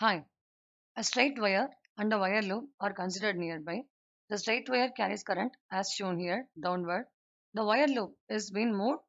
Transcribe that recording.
Hi. A straight wire and a wire loop are considered nearby. The straight wire carries current as shown here downward. The wire loop is being moved